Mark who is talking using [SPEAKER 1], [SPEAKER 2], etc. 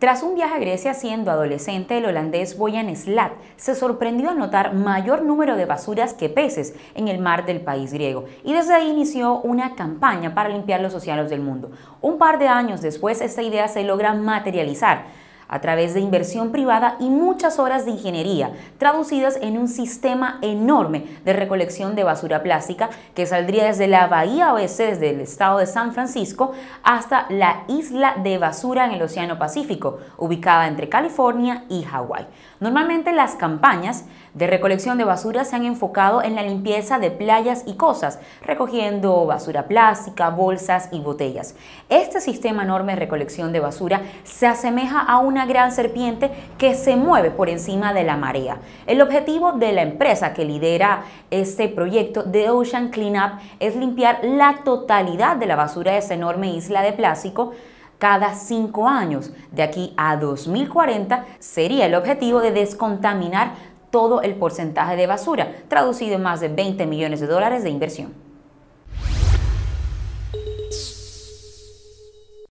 [SPEAKER 1] Tras un viaje a Grecia siendo adolescente, el holandés Boyan Slat se sorprendió al notar mayor número de basuras que peces en el mar del país griego y desde ahí inició una campaña para limpiar los océanos del mundo. Un par de años después, esta idea se logra materializar a través de inversión privada y muchas horas de ingeniería, traducidas en un sistema enorme de recolección de basura plástica que saldría desde la bahía oeste, desde el estado de San Francisco, hasta la isla de basura en el Océano Pacífico, ubicada entre California y Hawái. Normalmente las campañas de recolección de basura se han enfocado en la limpieza de playas y cosas, recogiendo basura plástica, bolsas y botellas. Este sistema enorme de recolección de basura se asemeja a una gran serpiente que se mueve por encima de la marea. El objetivo de la empresa que lidera este proyecto de Ocean Cleanup es limpiar la totalidad de la basura de esta enorme isla de plástico cada cinco años. De aquí a 2040 sería el objetivo de descontaminar todo el porcentaje de basura, traducido en más de 20 millones de dólares de inversión.